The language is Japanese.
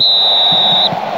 あ!